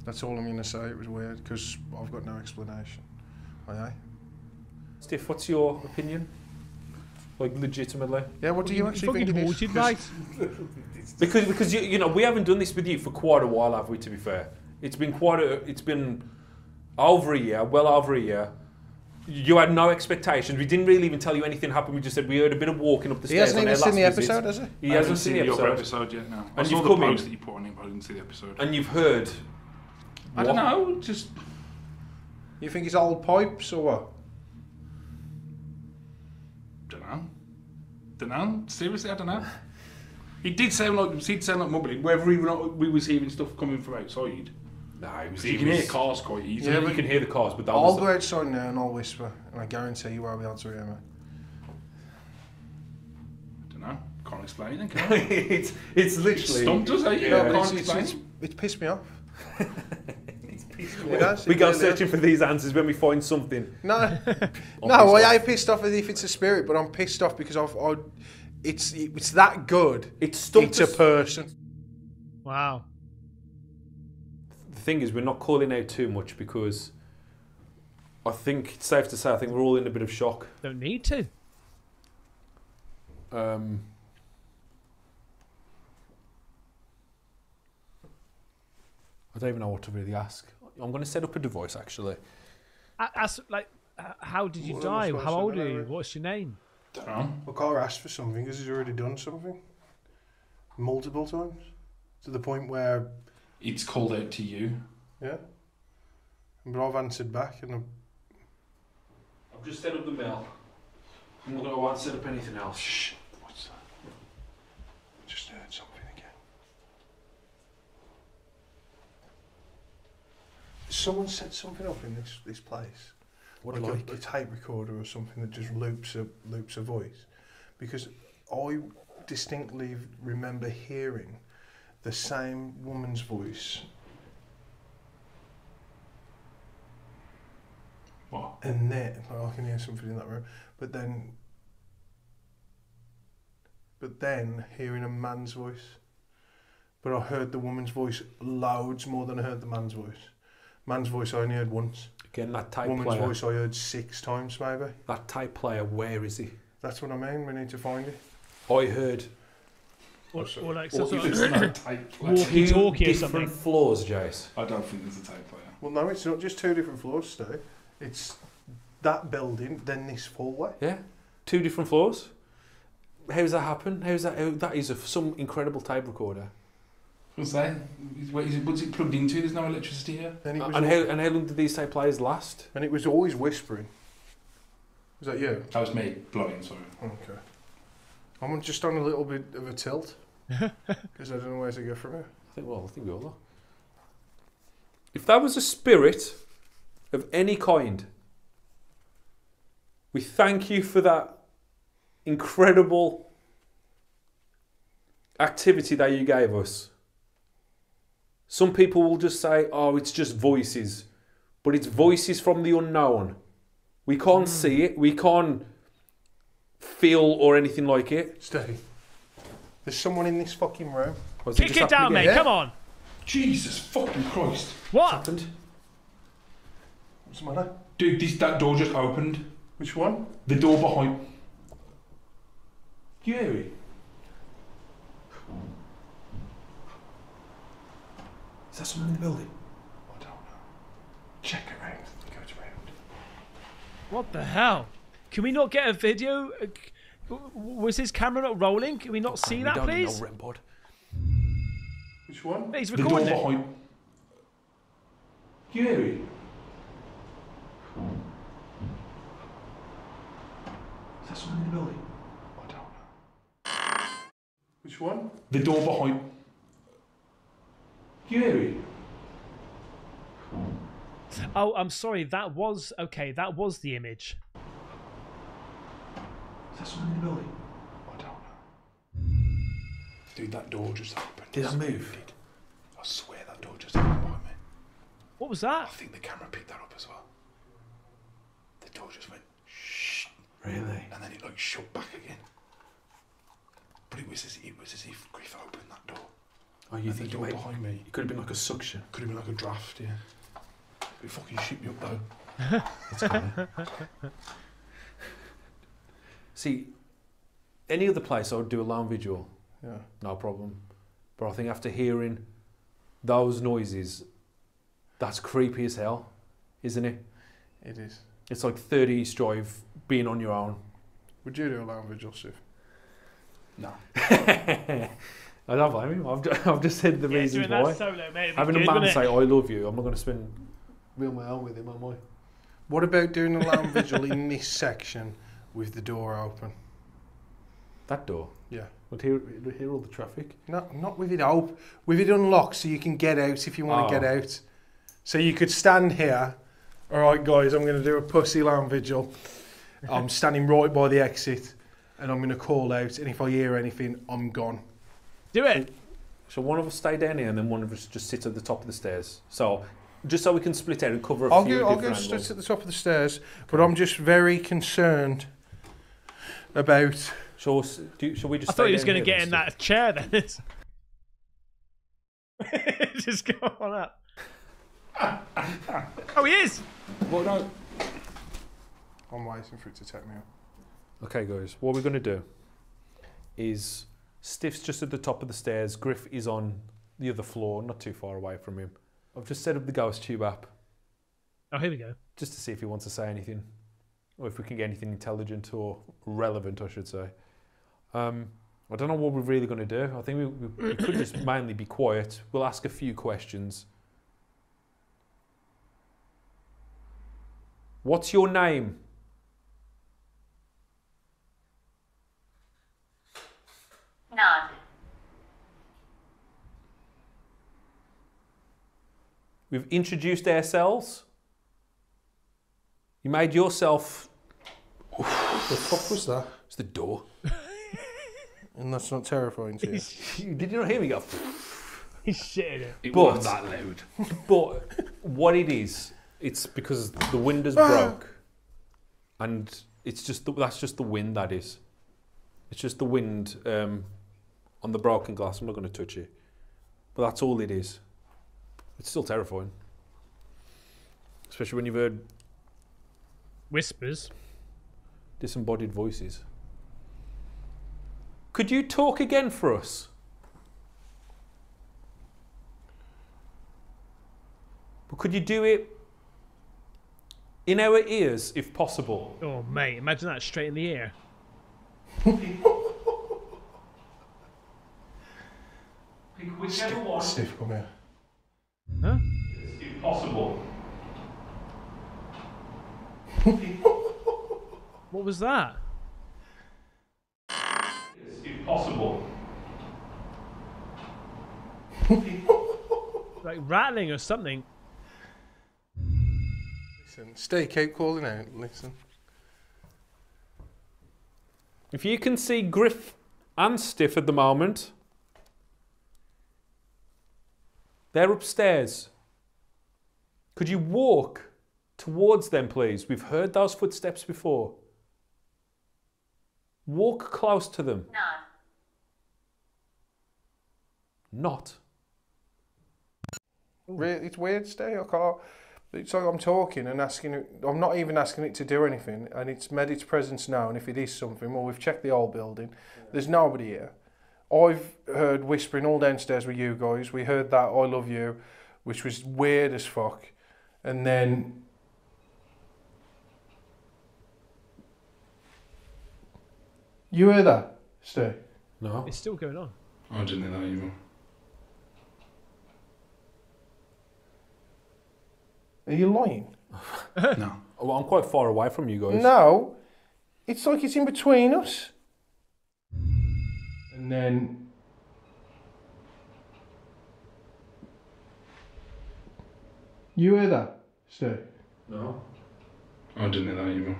That's all I'm gonna say. It was weird because I've got no explanation. Aye, aye. Stiff, what's your opinion? Like legitimately. Yeah, what do you actually think it is? 'Cause right? Because because you, you know we haven't done this with you for quite a while, have we? To be fair, it's been quite a it's been over a year, well over a year. You had no expectations. We didn't really even tell you anything happened. We just said we heard a bit of walking up the He stairs. hasn't on even seen the last visit. episode, has he? He I haven't hasn't seen the your episode, episode yet. No, I And saw you've the come in. post that you put on it, but I didn't see the episode. and you've heard. I don't know. Just You think it's old pipes or what? Don't know. Seriously, I don't know. It did sound like it did sound like mumbling. Whether we were not, we was hearing stuff coming from outside. No, it was. So you can hear cars quite easily. Yeah, you can hear the cars, but that I'll was. go outside now and I'll whisper, and I guarantee you won't be able to hear me. I don't know. Can't explain it. Can I? it's it's literally. Stumped us, eh? You Yeah. know, can't it's, explain. it's, it's pissed me off. It's It we go searching for these answers when we find something. No, I'm no, pissed I off. ain't pissed off as if it's a spirit, but I'm pissed off because I've, I, it's it's that good. It's stumped It's a person. Wow. The thing is, we're not calling out too much because I think it's safe to say I think we're all in a bit of shock. Don't need to. Um, I don't even know what to really ask. I'm going to set up a device actually. A- As, like, how did you What die? How old are know? you? What's your name? don't know. I can't ask for something because he's already done something multiple times to the point where, It's called out to you. yeah. But I've answered back, and I'm, I've just set up the mail. I'm not going to want to set up anything else. shh. What's that? Just heard something again. Someone set something up in this this place. What like, like? A, a tape recorder or something that just loops a loops a voice, because I distinctly remember hearing the same woman's voice, What? and then well, I can hear something in that room, but then, but then hearing a man's voice, but I heard the woman's voice loads more than I heard the man's voice. Man's voice I only heard once. Again, that type Woman's player. Woman's voice I heard six times maybe. That type player. Where is he? That's what I mean. We need to find it. I heard Or, sorry. or like some Or sort if of it's No, tape player. walkie-talkie or different floors, Jace. I don't think there's a tape player. Well, no, it's not just two different floors, Stu. It's that building, then this hallway. Yeah, two different floors. How's that happen? How's that? How, that is a, some incredible tape recorder. What's that? Is- Where is it, what's it plugged into? There's no electricity here. And it uh, was, And al- how, and how long did these tape players last? and it was always whispering. Was that you? That was me blowing, sorry. Okay. I'm just on a little bit of a tilt because I don't know where to go from here. I think. Well, I think we all are. If that was a spirit of any kind, we thank you for that incredible activity that you gave us. Some people will just say, "Oh, it's just voices," but it's voices from the unknown. We can't hmm. see it. We can't feel or anything like it. Stay. There's someone in this fucking room. Was Kick just it down, happening mate. again? Come on. Jesus fucking Christ. What? Happened. What's the matter? Dude, this, that door just opened. Which one? The door behind. You hear it? Is that someone in the building? I don't know. Check around. Go around. What the hell? Can we not get a video? C- w- Was his camera not rolling? Can we not see We that, don't need please? No REM pod. Which one? He's The door recording it. behind. You hear it? Is that someone in the building? I don't know. Which one? The door behind. You hear it? Oh, I'm sorry. That was okay. That was the image. Is that someone in the building? I don't know. Dude, that door just opened. Did that move? I swear that door just opened behind me. What was that? I think the camera picked that up as well. The door just went shh, Really? and then it like shut back again. But it was as it was as if Griff opened that door. Oh, you and think the it, door might, behind me it could have been like a suction? could have been like a draft, yeah. It fucking shit me up though. It's coming. See, any other place I would do a alarm vigil. Yeah. no problem. But I think after hearing those noises, that's creepy as hell, isn't it? It is. It's like 30 East Drive being on your own. Would you do a lone vigil, Steve? No. I don't blame him. I've just, I've just said the Yeah, reasons doing why. that solo, mate. it'd be Having a man say. I love you, I'm not going to spend real my own with him, am I? What about doing a lone vigil in this section with the door open? That door. Yeah. Would hear, would hear all the traffic. Not not with it open, with it unlocked so you can get out if you want to Oh. get out. So you could stand here. All right, guys, I'm going to do a pussy lone vigil. I'm standing right by the exit, and I'm going to call out. And if I hear anything, I'm gone. Do it. So one of us stay down here and then one of us just sits at the top of the stairs. So just so we can split out and cover a I'll few go. I'll go different straight angles. at the top of the stairs, but I'm just very concerned about. So we s- do, shall we just I thought he was down going to here get in then, that chair then. Just go on up. oh, he is. Well, no. I'm waiting for it to take me up. Okay, guys. What we're going to do is Stiff's just at the top of the stairs. Griff is on the other floor, not too far away from him. I've just set up the Ghost Tube app Oh, here we go. just to see if he wants to say anything, or if we can get anything intelligent or relevant, I should say. Um, I don't know what we're really going to do. I think we, we, we could just mainly be quiet. We'll ask a few questions. What's your name? None. We've introduced ourselves. You made yourself. The fuck was that? It's the door. And that's not terrifying to you. You- Did you not hear me go? He's shitting it. It But- wasn't that loud. But what it is, it's because the windows broke, and it's just the, that's just the wind. That is, it's just the wind um, on the broken glass. I'm not going to touch it. But that's all it is. It's still terrifying. Especially when you've heard whispers, disembodied voices. Could you talk again for us? But could you do it in our ears if possible? Oh, mate, imagine that straight in the ear. Whichever one, Steve, come here. Huh? if possible. What was that? If possible. Like rattling or something. Listen, stay, keep calling out. Listen. If you can see Griff and Stiff at the moment, they're upstairs. Could you walk towards them, please? We've heard those footsteps before. Walk close to them. None. Not. Re- It's weird, Stay. I can't. It's like I'm talking and asking it. I'm not even asking it to do anything, and it's made its presence known. If it is something, well, we've checked the old building. There's nobody here. I've heard whispering all downstairs with you guys. We heard that "I love you," which was weird as fuck, and then. You hear that, Steve? No. It's still going on. I didn't hear that either. Are you lying? No. Well, I'm quite far away from you guys. No, it's like it's in between us. And then. You hear that, Steve? No. I didn't hear that either.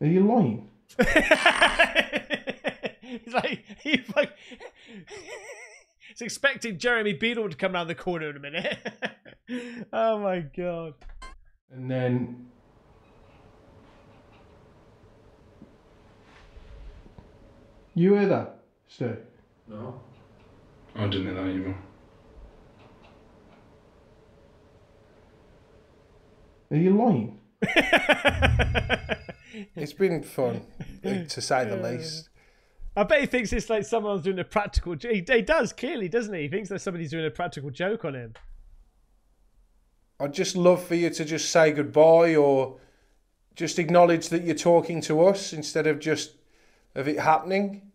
Are you lying? He's like, he like, he's expecting Jeremy Beadle to come around the corner in a minute. oh my god. And then. You hear that, Steve? No. I didn't hear that either. Are you lying? it's been fun, to say the least. I bet he thinks it's like someone's doing a practical. j- He, he does clearly, doesn't he? He thinks that somebody's doing a practical joke on him. I'd just love for you to just say goodbye or just acknowledge that you're talking to us instead of just of it happening.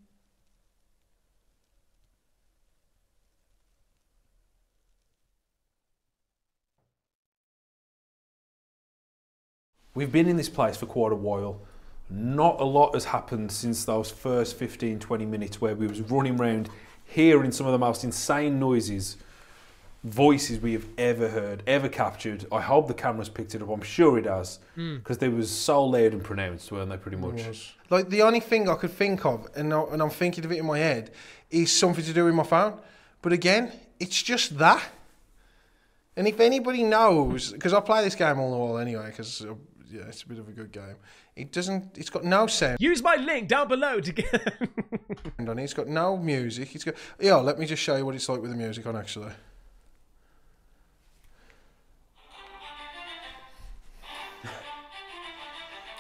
We've been in this place for quite a while. Not a lot has happened since those first 15, 20 minutes where we was running around hearing some of the most insane noises, voices we have ever heard, ever captured. I hope the camera's picked it up. I'm sure it has. Because they was so loud and pronounced, weren't they, pretty much? Like the only thing I could think of, and, I, and I'm thinking of it in my head, is something to do with my phone. But again, it's just that. And if anybody knows, because I play this game all the while anyway, because uh, yeah, it's a bit of a good game. It doesn't. It's got no sound Use my link down below to get. on it. It's got no music. It's got. Yeah, let me just show you what it's like with the music on. Actually.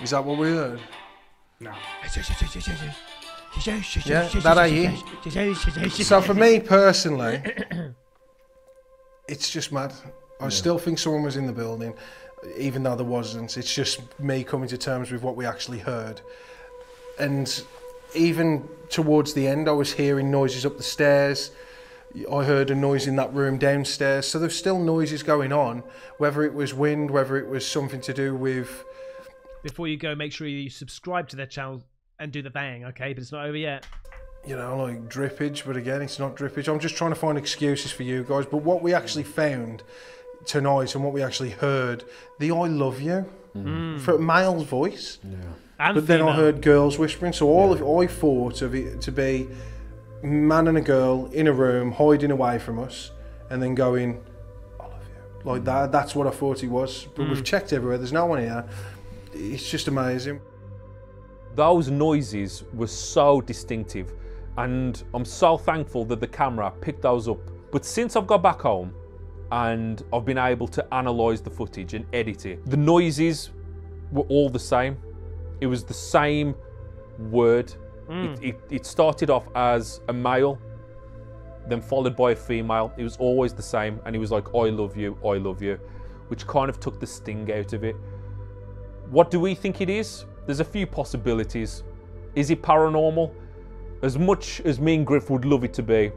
Is that what we heard? No. Yeah, that I hear. So for me personally, it's just mad. I still think someone was in the building, even though there wasn't. It's just me coming to terms with what we actually heard. And even towards the end, I was hearing noises up the stairs. I heard a noise in that room downstairs. So there's still noises going on, whether it was wind, whether it was something to do with. Before you go, make sure you subscribe to their channel and do the bang, okay? But it's not over yet. you know, like drippage, but again, it's not drippage. I'm just trying to find excuses for you guys. But what we actually found tonight and what we actually heard, the I love you mm. for a male's voice. And But then I heard girls whispering. So all of I thought of it to be man and a girl in a room hiding away from us and then going, I love you. Like mm. that. That's what I thought it was. But we've mm. checked everywhere. There's no one here. It's just amazing. those noises were so distinctive and I'm so thankful that the camera picked those up. But since I've got back home and I've been able to analyze the footage and edit it, the noises were all the same. It was the same word. Hmm. It, it, it started off as a male then followed by a female. It was always the same, and he was like, I love you, I love you, which kind of took the sting out of it. What do we think it is? There's a few possibilities. Is it paranormal? As much as me and Griff would love it to be,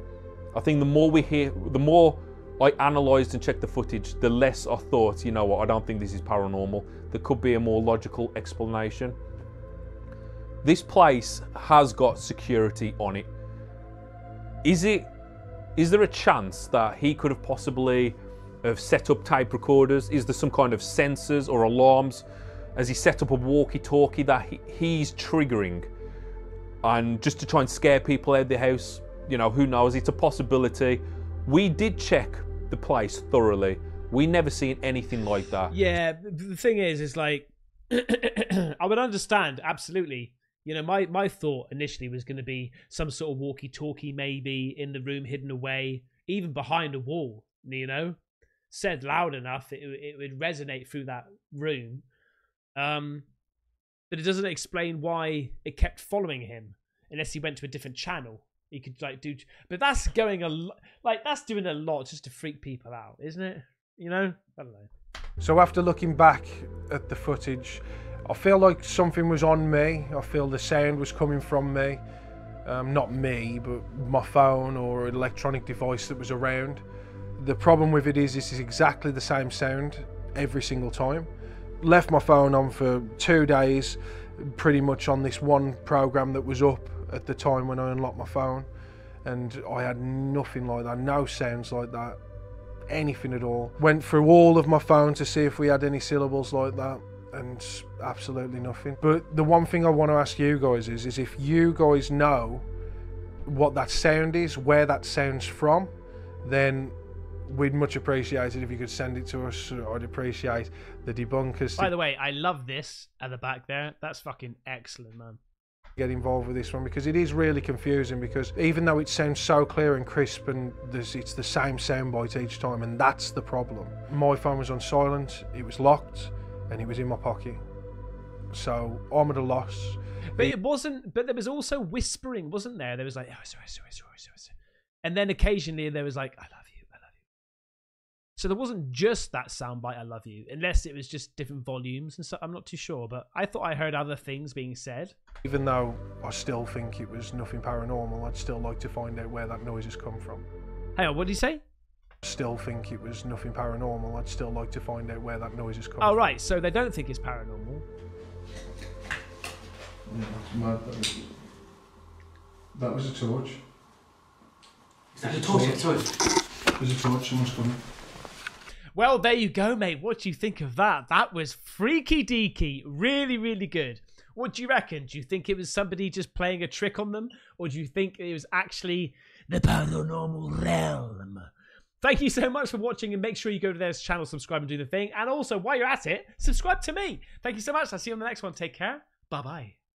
I think the more we hear, the more I analysed and checked the footage, the less I thought, you know what, I don't think this is paranormal. There could be a more logical explanation. This place has got security on it. Is it is there a chance that he could have possibly have set up tape recorders? Is there some kind of sensors or alarms? Has he set up a walkie-talkie that he, he's triggering? And just to try and scare people out of the house, you know, who knows? It's a possibility. We did check the place thoroughly. We never seen anything like that. Yeah, the thing is, is like, I would understand absolutely. You know, my my thought initially was going to be some sort of walkie-talkie, maybe in the room, hidden away, even behind a wall. You know, said loud enough, it it would resonate through that room. Um, but it doesn't explain why it kept following him unless he went to a different channel. He could like do, but that's going a lot. Like that's doing a lot just to freak people out, isn't it? You know, I don't know. So after looking back at the footage, I feel like something was on me. I feel the sound was coming from me. Um, not me, but my phone or an electronic device that was around. The problem with it is this is exactly the same sound every single time. Left my phone on for two days, pretty much on this one program that was up at the time when I unlocked my phone, and I had nothing like that, no sounds like that, anything at all. Went through all of my phone to see if we had any syllables like that, and absolutely nothing. But the one thing I want to ask you guys is, is if you guys know what that sound is, where that sounds from, then we'd much appreciate it if you could send it to us. I'd appreciate the debunkers By the way, I love this at the back there. That's fucking excellent, man. get involved with this one because it is really confusing because even though it sounds so clear and crisp and there's, it's the same soundbite each time and that's the problem. My phone was on silent, it was locked and it was in my pocket. So I'm at a loss. But it wasn't. But there was also whispering, wasn't there? There was like, oh, sorry, sorry, sorry, sorry, sorry. and then occasionally there was like, I love you, I love you. So there wasn't just that soundbite, I love you, unless it was just different volumes and stuff. I'm not too sure, but I thought I heard other things being said. Even though I still think it was nothing paranormal, I'd still like to find out where that noise has come from. Hey, on, what did you say? Still think it was nothing paranormal, I'd still like to find out where that noise has come Oh from. right, so they don't think it's paranormal. Mm, yeah, mad. That was, that was a torch. Is that a torch? Yeah, torch. There's a torch, someone's coming. Well, there you go, mate. What do you think of that? That was freaky deaky. Really, really good. What do you reckon? Do you think it was somebody just playing a trick on them? Or do you think it was actually the paranormal realm? Thank you so much for watching and make sure you go to their channel, subscribe and do the thing. And also, while you're at it, subscribe to me. Thank you so much. I'll see you on the next one. Take care. Bye bye.